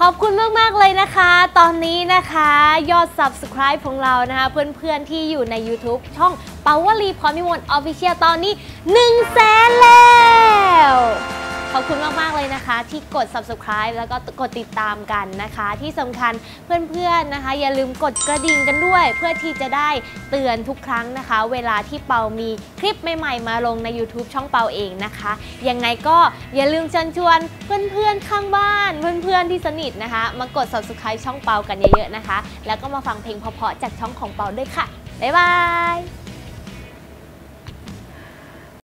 ขอบคุณมาก ๆ เลยนะคะ ตอนนี้นะคะยอด subscribe ของเรานะคะ เพื่อน ๆ ที่อยู่ใน YouTube ช่องเปาวลีพรมิมลออฟฟิเชียลตอนนี้1แสนแล้วขอบคุณมาก ๆ เลยนะคะ ที่กด subscribe แล้วก็กดติดตามกันนะคะ ที่สำคัญเพื่อน ๆ นะคะ อย่าลืมกดกระดิ่งกันด้วย เพื่อที่จะได้เตือนทุกครั้งนะคะ เวลาที่เปามีคลิปใหม่ ๆ มาลงใน YouTube ช่องเปาเองนะคะ ยังไงก็อย่าลืมเชิญชวนเพื่อน ๆ ข้างบ้านเพื่อนๆที่สนิทนะคะ มากด subscribe ช่องเปากันเยอะๆนะคะ แล้วก็มาฟังเพลงเพราะๆจากช่องของเปาด้วยค่ะ บ๊ายบาย